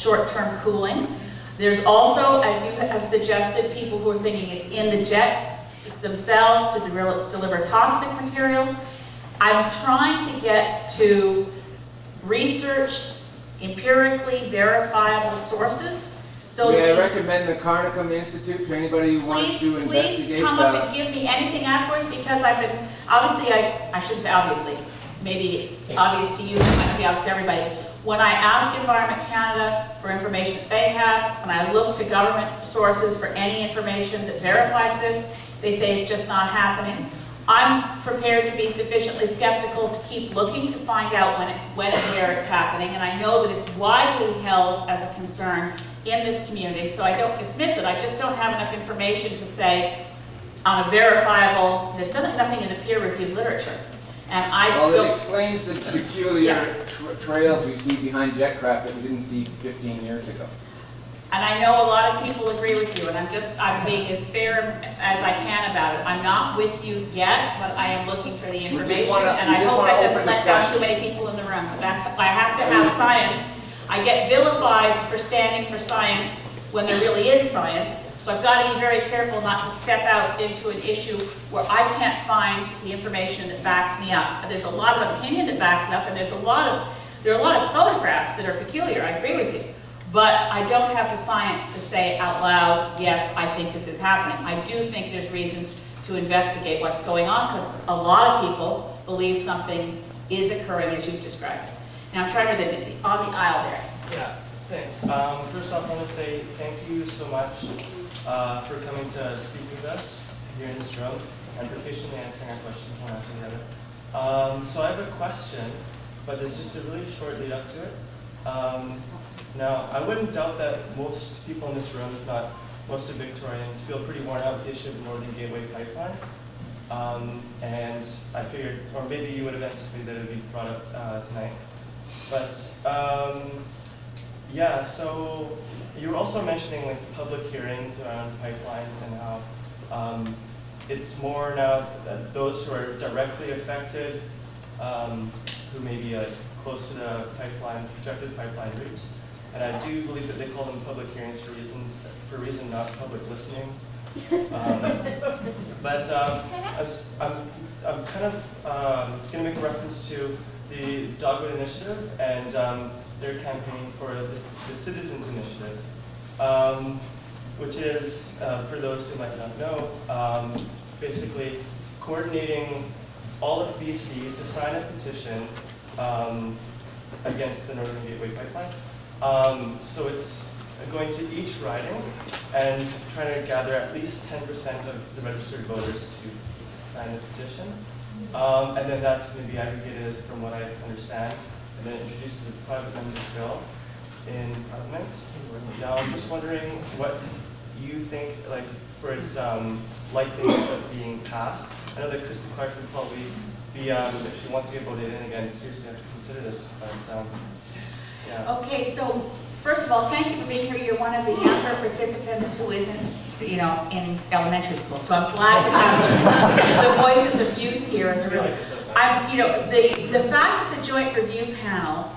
short-term cooling. There's also, as you have suggested, people who are thinking it's in the jet themselves to de deliver toxic materials. I'm trying to get to researched, empirically verifiable sources so May I recommend the Carnicom Institute to anybody who wants Please, to please investigate come up and give me anything afterwards, because I've been, obviously, I, I shouldn't say obviously, maybe it's obvious to you, it might not be obvious to everybody. When I ask Environment Canada for information that they have, when I look to government sources for any information that verifies this, they say it's just not happening. I'm prepared to be sufficiently skeptical to keep looking to find out when, it, when and where it's happening, and I know that it's widely held as a concern in this community, so I don't dismiss it. I just don't have enough information to say on a verifiable, there's certainly nothing in the peer-reviewed literature. And I Well, it don't, explains the peculiar Yeah. tra- trails we see behind Jetcraft that we didn't see 15 years ago. and I know a lot of people agree with you, and I'm just, I'm being as fair as I can about it. I'm not with you yet, but I am looking for the information, wanna- and I hope that doesn't let down too many people in the room. But That's, I have to have science. I get vilified for standing for science when there really is science, so I've got to be very careful not to step out into an issue where I can't find the information that backs me up. There's a lot of opinion that backs it up, and there's a lot of, there are a lot of photographs that are peculiar, I agree with you. But I don't have the science to say out loud, yes, I think this is happening. I do think there's reasons to investigate what's going on, because a lot of people believe something is occurring as you've described. Now, Trevor, the- on the aisle there. Yeah, thanks. Um, first off, I want to say thank you so much uh, for coming to speak with us here in this room and for patiently answering our questions one after the other. Um, so I have a question, but it's just a really short lead up to it. Um, now, I wouldn't doubt that most people in this room, if not most of Victorians, feel pretty worn out with the issue of the Northern Gateway Pipeline. Um, and I figured, or maybe you would have anticipated that it would be brought up uh, tonight. But um, yeah, so you were also mentioning like public hearings around pipelines and how um, it's more now that those who are directly affected, um, who may be uh, close to the pipeline, projected pipeline route. And I do believe that they call them public hearings for reasons, for a reason, not public listenings. Um, but um, I'm, s- I'm, I'm kind of um, going to make a reference to the Dogwood Initiative and um, their campaign for the, the Citizens Initiative, um, which is, uh, for those who might not know, um, basically coordinating all of BC to sign a petition um, against the Northern Gateway Pipeline. Um, so it's going to each riding and trying to gather at least 10% of the registered voters to sign the petition. Um, and then that's going to be aggregated from what I understand, and then introduced as a private member's bill in Parliament. Now, I'm just wondering what you think, like, for its um, likeliness of being passed. I know that Christy Clark would probably be, um, if she wants to get voted in again, seriously have to consider this, but, um, yeah. Okay, so first of all, thank you for being here. You're one of the younger participants who isn't, you know, in elementary school. So I'm glad to have the voices of youth here in the room. I'm, you know, the, the fact that the Joint Review Panel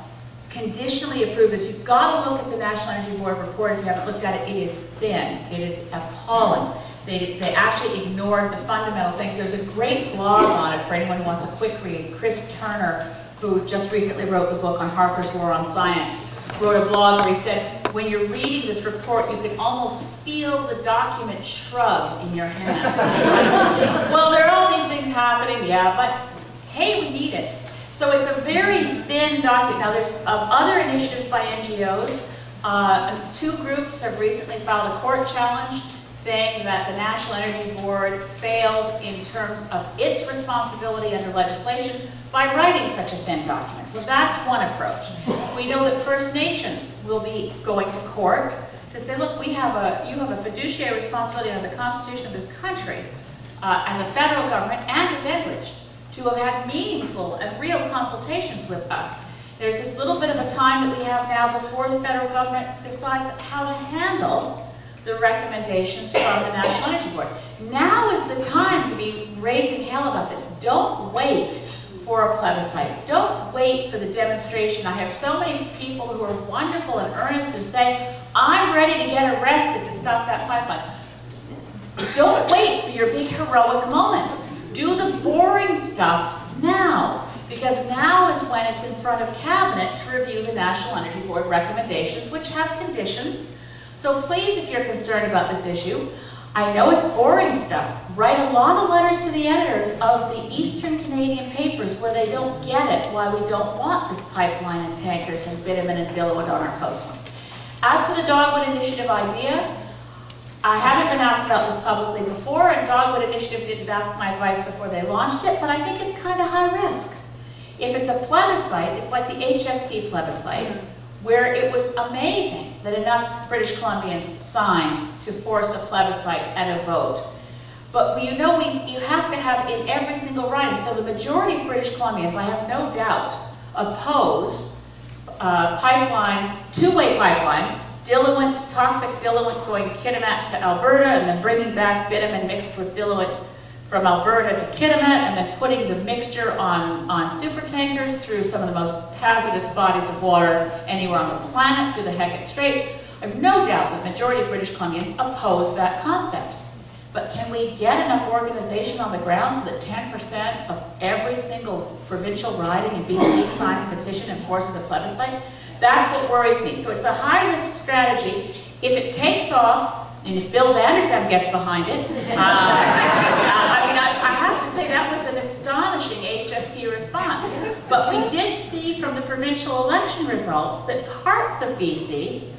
conditionally approved this, you've got to look at the National Energy Board report if you haven't looked at it. It is thin. It is appalling. They, they actually ignored the fundamental things. There's a great blog on it for anyone who wants a quick read. Chris Turner, who just recently wrote the book on Harper's War on Science, wrote a blog where he said, when you're reading this report, you can almost feel the document shrug in your hands. well, there are all these things happening, yeah, but hey, we need it. So it's a very thin document. Now, there's other initiatives by NGOs. Uh, two groups have recently filed a court challenge saying that the National Energy Board failed in terms of its responsibility under legislation by writing such a thin document. So that's one approach. We know that First Nations will be going to court to say, look, we have a, you have a fiduciary responsibility under the Constitution of this country uh, as a federal government and as Enbridge to have had meaningful and real consultations with us. There's this little bit of a time that we have now before the federal government decides how to handle the recommendations from the National Energy Board. Now is the time to be raising hell about this. Don't wait for a plebiscite. Don't wait for the demonstration. I have so many people who are wonderful and earnest and say, I'm ready to get arrested to stop that pipeline. Don't wait for your big heroic moment. Do the boring stuff now, because now is when it's in front of cabinet to review the National Energy Board recommendations, which have conditions. So please, if you're concerned about this issue, I know it's boring stuff. Write a lot of letters to the editors of the Eastern Canadian papers where they don't get it, why we don't want this pipeline and tankers and bitumen and diluent on our coastline. As for the Dogwood Initiative idea, I haven't been asked about this publicly before, and Dogwood Initiative didn't ask my advice before they launched it, but I think it's kind of high risk. If it's a plebiscite, it's like the HST plebiscite, where it was amazing that enough British Columbians signed to force a plebiscite and a vote. But you know, we, you have to have in every single riding, so the majority of British Columbians, I have no doubt, oppose uh, pipelines, two-way pipelines, diluent, toxic diluent going Kitimat to Alberta and then bringing back bitumen mixed with diluent from Alberta to Kitimat and then putting the mixture on, on super tankers through some of the most hazardous bodies of water anywhere on the planet through the Hecate Strait. I have no doubt the majority of British Columbians oppose that concept. But can we get enough organization on the ground so that 10% of every single provincial riding in BC signs a petition and forces a plebiscite? That's what worries me. So it's a high-risk strategy. If it takes off, and if Bill Vander Zalm gets behind it, uh, I mean, I, I have to say that was an astonishing HST response. But we did see from the provincial election results that parts of BC,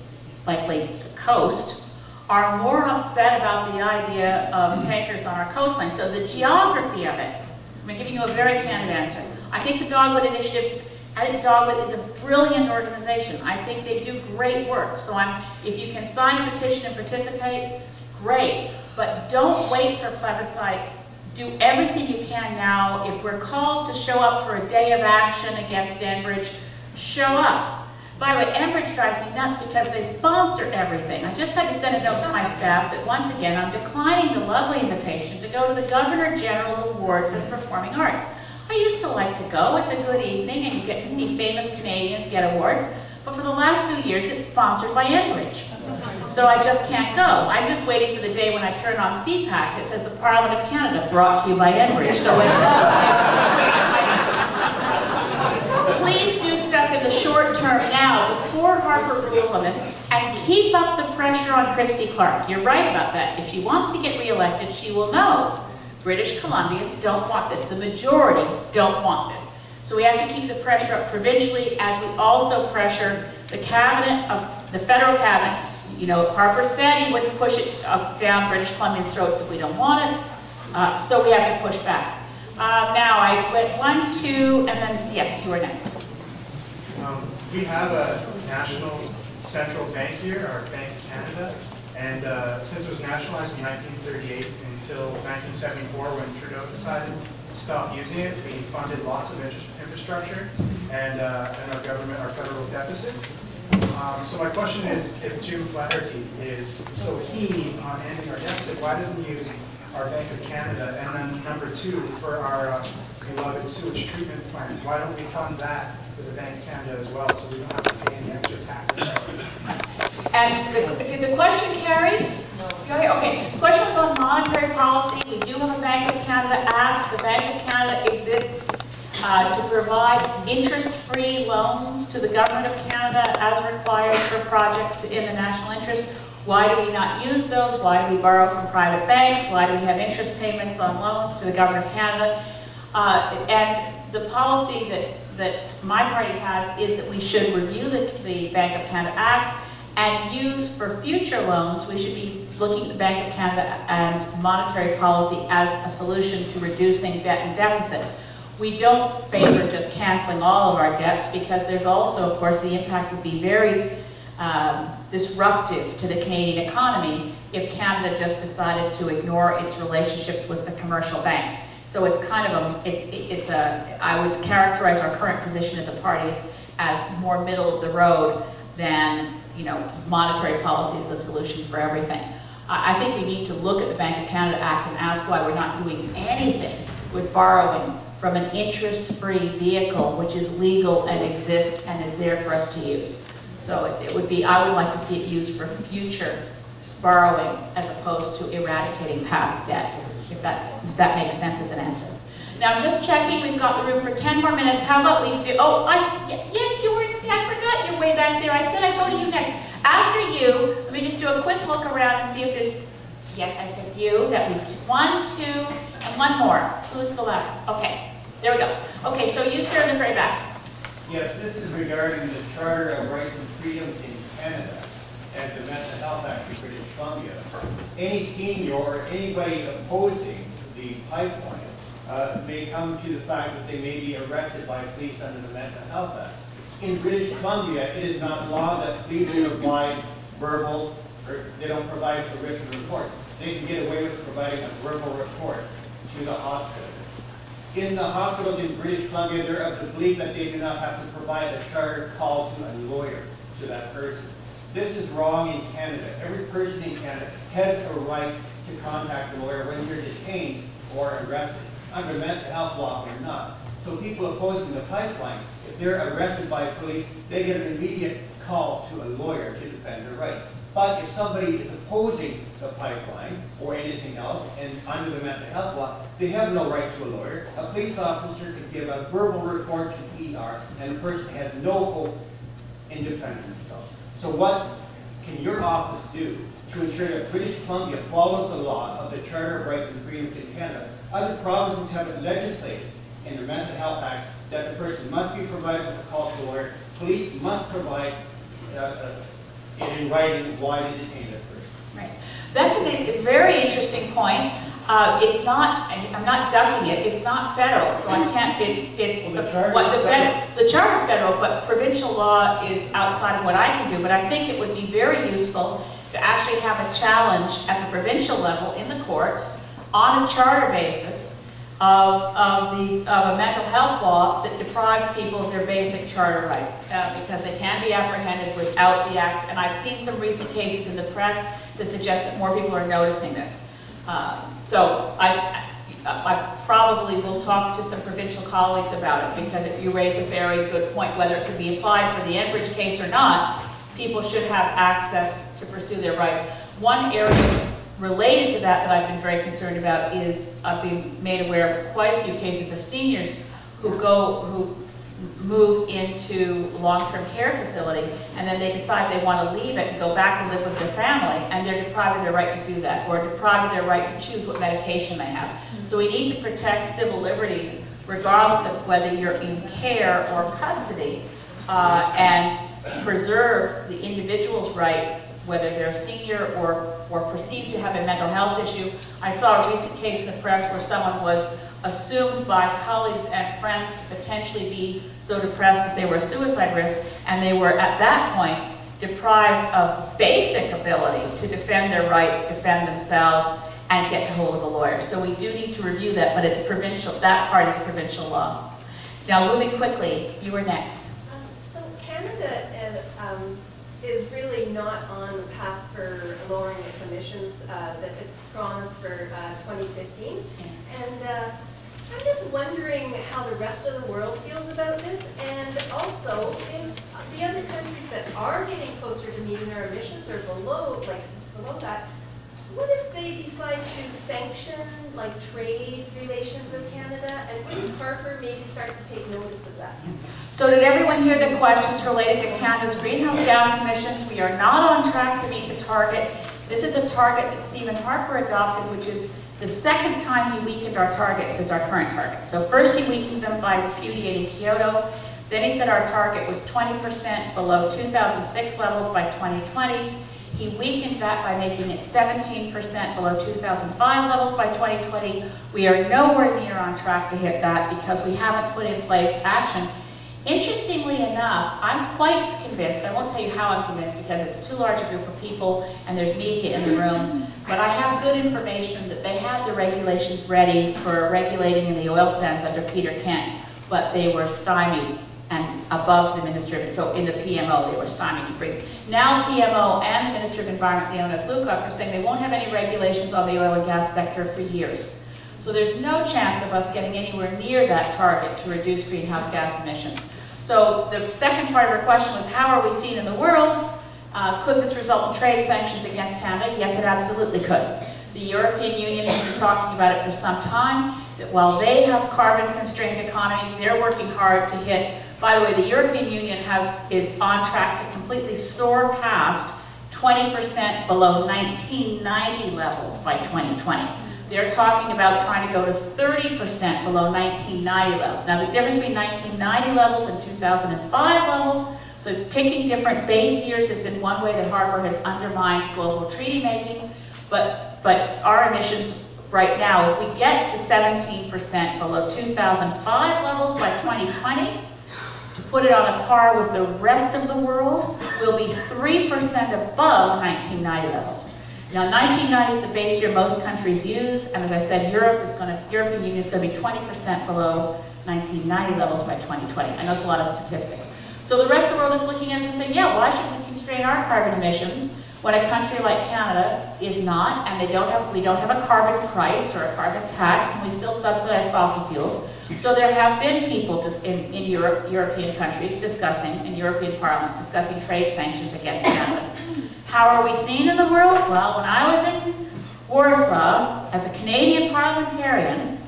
likely the coast, are more upset about the idea of tankers on our coastline. So the geography of it, I'm giving you a very candid answer. I think the Dogwood Initiative I think Dogwood is a brilliant organization. I think they do great work. So I'm, if you can sign a petition and participate, great. But don't wait for plebiscites. Do everything you can now. If we're called to show up for a day of action against Enbridge, show up. By the way, Enbridge drives me nuts because they sponsor everything. I just had to send a note to my staff that once again I'm declining the lovely invitation to go to the Governor General's Award for the Performing Arts. I used to like to go. It's a good evening and you get to see famous Canadians get awards. But for the last few years, it's sponsored by Enbridge. So I just can't go. I'm just waiting for the day when I turn on CPAC. It says the Parliament of Canada brought to you by Enbridge. So please do stuff in the short term now before Harper rules on this and keep up the pressure on Christy Clark. You're right about that. If she wants to get reelected, she will know British Columbians don't want this. The majority don't want this. So we have to keep the pressure up provincially as we also pressure the cabinet of the federal cabinet. You know, Harper said he wouldn't push it up down British Columbia's throats if we don't want it. Uh, so we have to push back. Uh, now I went one, two, and then, yes, you are next. Um, we have a national central bank here, our Bank of Canada, and uh, since it was nationalized in 1938 until 1974 when Trudeau decided to stop using it, we funded lots of infrastructure and, uh, and our government, our federal deficit. Um, so my question is, if Jim Flaherty is so keen on ending our deficit, why doesn't he use our Bank of Canada? And then number two, for our uh, beloved sewage treatment plant, why don't we fund that with the Bank of Canada as well, so we don't have to pay any extra taxes? And the, did the question carry? No. Okay, the question was on monetary policy. We do have a Bank of Canada Act. The Bank of Canada exists uh, to provide interest-free loans to the Government of Canada as required for projects in the national interest. Why do we not use those? Why do we borrow from private banks? Why do we have interest payments on loans to the Government of Canada? Uh, and the policy that, that my party has is that we should review the, the Bank of Canada Act and use for future loans, we should be looking at the Bank of Canada and monetary policy as a solution to reducing debt and deficit. We don't favor just canceling all of our debts because there's also, of course, the impact would be very um, disruptive to the Canadian economy if Canada just decided to ignore its relationships with the commercial banks. So it's kind of a, it's, it's a, I would characterize our current position as a party as, as more middle of the road than you know, monetary policy is the solution for everything. I, think we need to look at the Bank of Canada Act and ask why we're not doing anything with borrowing from an interest-free vehicle, which is legal and exists and is there for us to use. So it- it would be, I would like to see it used for future borrowings as opposed to eradicating past debt, if that's, if that makes sense as an answer. Now, just checking, we've got the room for 10 more minutes. How about we do, oh, I, yes, you were, I forgot you're way back there. I said I'd go to you next. After you, do a quick look around and see if there's, yes, I said you, that we, one, two, and one more. Who's the last? Okay, there we go. Okay, so you, sir, in the very back. Yes, this is regarding the Charter of Rights and Freedoms in Canada and the Mental Health Act of British Columbia. Any senior or anybody opposing the pipeline uh, may come to the fact that they may be arrested by police under the Mental Health Act. In British Columbia, it is not law that police provide verbal, or they don't provide for written reports. They can get away with providing a verbal report to the hospital. In the hospitals in British Columbia, they're of the belief that they do not have to provide a charter call to a lawyer to that person. This is wrong in Canada. Every person in Canada has a right to contact a lawyer when you're detained or arrested. Under mental health law, they're not. So people opposing the pipeline, if they're arrested by police, they get an immediate call to a lawyer to defend their rights. But if somebody is opposing the pipeline or anything else, and under the mental health law, they have no right to a lawyer. A police officer can give a verbal report to the ER, and the person has no hope in defending themselves. So what can your office do to ensure that British Columbia follows the law of the Charter of Rights and Freedoms in Canada? Other provinces have it legislated in their Mental Health Act that the person must be provided with a call to a lawyer. Police must provide uh, uh, in writing why they detained that person. Right. That's a very interesting point. Uh, It's not, I'm not ducking it, it's not federal, so I can't, it's, it's, Well, the charter what the is best, the charter's federal, but provincial law is outside of what I can do. But I think it would be very useful to actually have a challenge at the provincial level in the courts on a charter basis of, of these, of a mental health law that deprives people of their basic charter rights, uh, because they can be apprehended without the acts. And I've seen some recent cases in the press that suggest that more people are noticing this. Uh, So I, I probably will talk to some provincial colleagues about it, because you raise a very good point, whether it could be applied for the Enbridge case or not, people should have access to pursue their rights. One area related to that that I've been very concerned about is, I've been made aware of quite a few cases of seniors who go, who move into long-term care facility, and then they decide they want to leave it and go back and live with their family, and they're deprived of their right to do that, or deprived of their right to choose what medication they have. So we need to protect civil liberties regardless of whether you're in care or custody, uh, and preserve the individual's right, whether they're a senior or, or perceived to have a mental health issue. I saw a recent case in the press where someone was assumed by colleagues and friends to potentially be so depressed that they were a suicide risk, and they were at that point deprived of basic ability to defend their rights, defend themselves, and get hold of a lawyer. So we do need to review that, but it's provincial, that part is provincial law. Now, moving quickly, you were next. Um, So Canada uh, um, is really not on for lowering its emissions uh, that it's promised for uh, 2015. And uh, I'm just wondering how the rest of the world feels about this, and also if the other countries that are getting closer to meeting their emissions or below, like below that, what if they decide to sanction like trade relations with Canada, and wouldn't Harper maybe start to take notice of that? So did everyone hear the questions related to Canada's greenhouse gas emissions? We are not on track to meet the target. This is a target that Stephen Harper adopted, which is the second time he weakened our targets as our current target. So first he weakened them by repudiating Kyoto. Then he said our target was 20% below 2006 levels by 2020. He weakened that by making it 17% below 2005 levels by 2020. We are nowhere near on track to hit that because we haven't put in place action. Interestingly enough, I'm quite convinced, I won't tell you how I'm convinced because it's too large a group of people and there's media in the room, but I have good information that they had the regulations ready for regulating in the oil sands under Peter Kent, but they were stymied and above the Minister of, so in the PMO, they were stymied to bring. Now PMO and the Minister of Environment, Leona Aglukkaq, are saying they won't have any regulations on the oil and gas sector for years. So there's no chance of us getting anywhere near that target to reduce greenhouse gas emissions. So the second part of her question was, how are we seen in the world? Uh, could this result in trade sanctions against Canada? Yes, it absolutely could. The European Union has been talking about it for some time, that while they have carbon-constrained economies, they're working hard to hit, by the way, the European Union has, is on track to completely soar past 20% below 1990 levels by 2020. They're talking about trying to go to 30% below 1990 levels. Now the difference between 1990 levels and 2005 levels, so picking different base years has been one way that Harper has undermined global treaty making, but, but our emissions right now, if we get to 17% below 2005 levels by 2020, to put it on a par with the rest of the world, we'll be 3% above 1990 levels. Now, 1990 is the base year most countries use, and as I said, Europe is going to, European Union is going to be 20% below 1990 levels by 2020. I know it's a lot of statistics. So the rest of the world is looking at us and saying, yeah, why should we constrain our carbon emissions when a country like Canada is not, and they don't have, we don't have a carbon price or a carbon tax, and we still subsidize fossil fuels. So there have been people in, in Europe, European countries discussing, in European Parliament, discussing trade sanctions against Canada. How are we seen in the world? Well, when I was in Warsaw as a Canadian parliamentarian,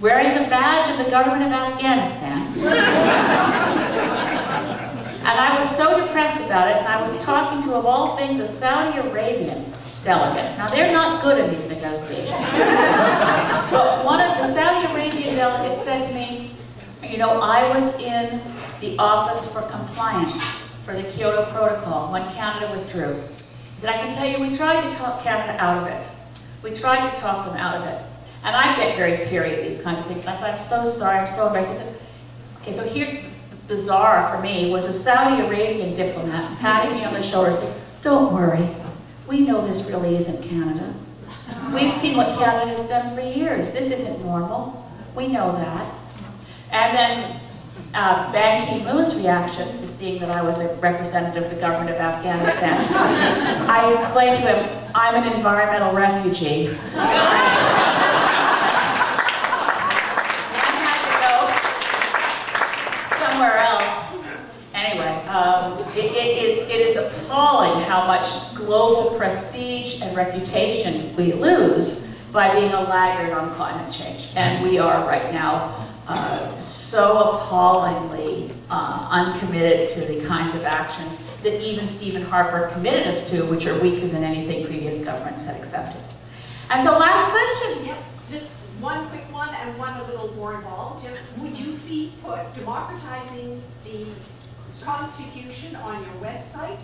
wearing the badge of the government of Afghanistan, and I was so depressed about it, and I was talking to, of all things, a Saudi Arabian delegate. Now, they're not good in these negotiations. but one of the Saudi Arabian delegates said to me, you know, I was in the Office for Compliance for the Kyoto Protocol when Canada withdrew. He said, I can tell you, we tried to talk Canada out of it. We tried to talk them out of it. And I get very teary at these kinds of things. I said, I'm so sorry, I'm so embarrassed. He said, okay, so here's bizarre for me, was a Saudi Arabian diplomat patting me on the shoulder and saying, don't worry, we know this really isn't Canada. We've seen what Canada has done for years. This isn't normal. We know that. And then uh, Ban Ki-moon's reaction to seeing that I was a representative of the government of Afghanistan, I explained to him, I'm an environmental refugee. somewhere else. Anyway, um, it, it, is, it is appalling how much global prestige and reputation we lose by being a laggard on climate change. And we are right now uh, so appallingly uh, uncommitted to the kinds of actions that even Stephen Harper committed us to, which are weaker than anything previous governments had accepted. And so last question. Yep, just one quick one and one a little more involved. Just would you please put democratizing the Constitution on your website?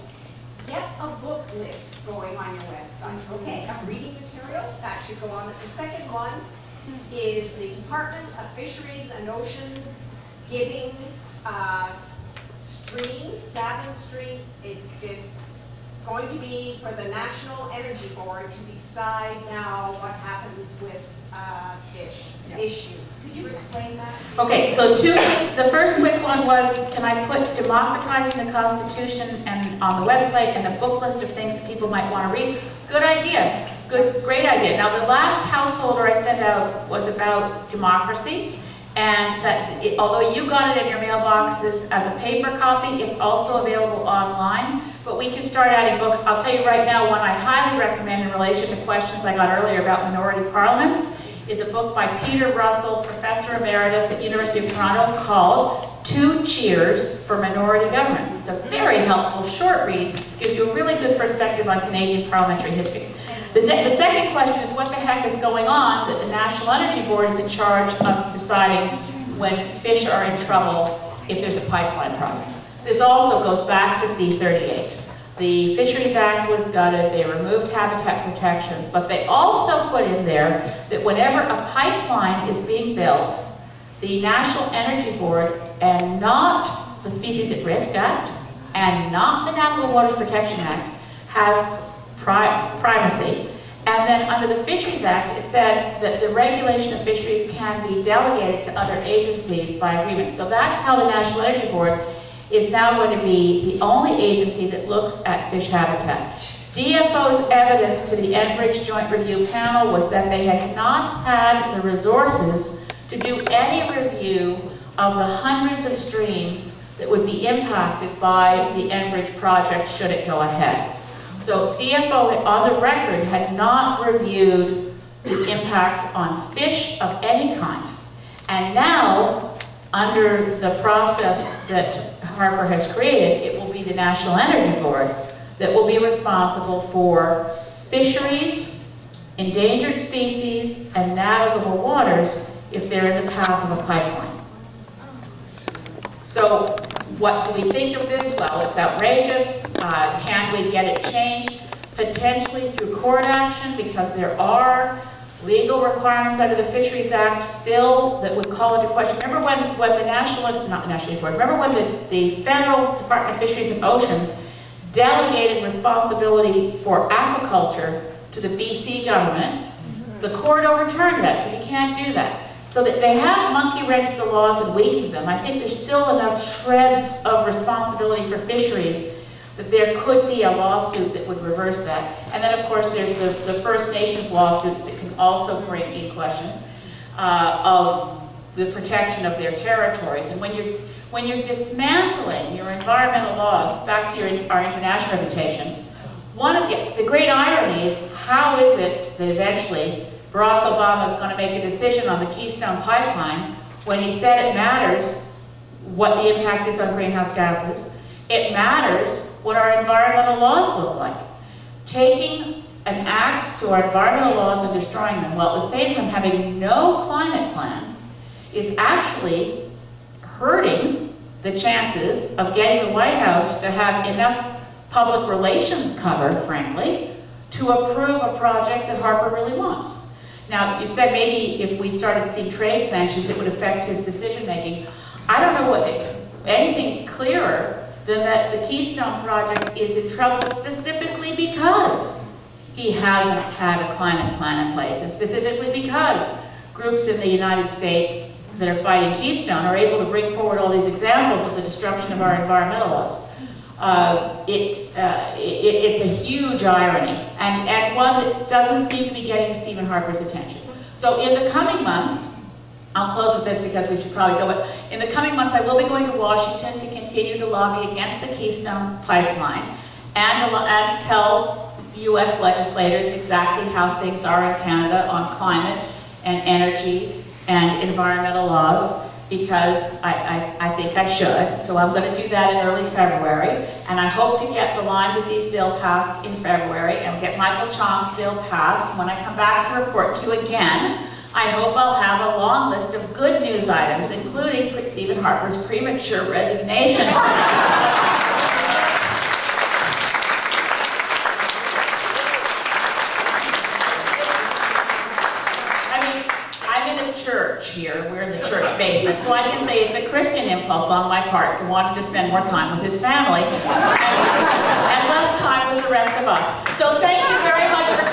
Get a book list going on your website, okay? A reading material, that should go on. The second one is the Department of Fisheries and Oceans giving uh, streams, Savin Street, it's, it's going to be for the National Energy Board to decide now what happens with uh, fish issues. Okay, so two, the first quick one was, can I put democratizing the Constitution and on the website and a book list of things that people might want to read? Good idea, good, great idea. Now the last householder I sent out was about democracy. And that, it, although you got it in your mailboxes as a paper copy, it's also available online. But we can start adding books. I'll tell you right now, one I highly recommend in relation to questions I got earlier about minority parliaments is a book by Peter Russell, Professor Emeritus at University of Toronto, called Two Cheers for Minority Government. It's a very helpful short read, gives you a really good perspective on Canadian parliamentary history. The, the, second question is what the heck is going on that the National Energy Board is in charge of deciding when fish are in trouble if there's a pipeline project. This also goes back to C-38. The Fisheries Act was gutted, they removed habitat protections, but they also put in there that whenever a pipeline is being built, the National Energy Board and not the Species at Risk Act and not the Navigable Waters Protection Act has pri primacy. And then under the Fisheries Act, it said that the regulation of fisheries can be delegated to other agencies by agreement. So that's how the National Energy Board is now going to be the only agency that looks at fish habitat. DFO's evidence to the Enbridge Joint Review Panel was that they had not had the resources to do any review of the hundreds of streams that would be impacted by the Enbridge project should it go ahead. So DFO on the record had not reviewed the impact on fish of any kind. And now, under the process that Harper has created, it will be the National Energy Board that will be responsible for fisheries, endangered species, and navigable waters if they're in the path of a pipeline. So what do we think of this? Well, it's outrageous. Uh, Can we get it changed? Potentially through court action, because there are legal requirements under the Fisheries Act still that would call into question. Remember when, when the National, not National Board, remember when the, the Federal Department of Fisheries and Oceans delegated responsibility for aquaculture to the BC government? The court overturned that, so you can't do that. So that they have monkey wrenched the laws and weakened them. I think there's still enough shreds of responsibility for fisheries that there could be a lawsuit that would reverse that. And then, of course, there's the, the First Nations lawsuits that also bring in questions uh, of the protection of their territories. And when you're, when you're dismantling your environmental laws, back to your, our international reputation, one of the, the great irony is how is it that eventually Barack Obama is going to make a decision on the Keystone Pipeline when he said it matters what the impact is on greenhouse gases. It matters what our environmental laws look like. Taking an act to our environmental laws and destroying them, while at the same time having no climate plan, is actually hurting the chances of getting the White House to have enough public relations cover, frankly, to approve a project that Harper really wants. Now, you said maybe if we started seeing trade sanctions, it would affect his decision-making. I don't know what, anything clearer than that the Keystone Project is in trouble specifically because he hasn't had a climate plan in place, and specifically because groups in the United States that are fighting Keystone are able to bring forward all these examples of the destruction of our environmental laws. Uh, it, uh, it, it's a huge irony, and, and one that doesn't seem to be getting Stephen Harper's attention. So in the coming months, I'll close with this because we should probably go, but in the coming months I will be going to Washington to continue to lobby against the Keystone Pipeline and to, and to tell U.S. legislators exactly how things are in Canada on climate and energy and environmental laws because I, I, I, think I should. So I'm going to do that in early February. And I hope to get the Lyme disease bill passed in February and get Michael Chong's bill passed. When I come back to report to you again, I hope I'll have a long list of good news items, including Stephen Harper's premature resignation. so I can say it's a Christian impulse on my part to want to spend more time with his family and, and less time with the rest of us. So thank you very much for